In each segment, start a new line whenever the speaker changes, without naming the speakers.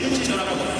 질문전화라고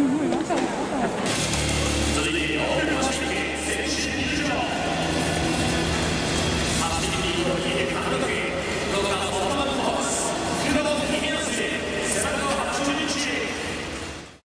Mm-hmm.